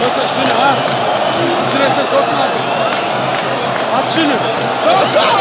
Sosa şunu ha. Strese sokma. At şunu. Sosa!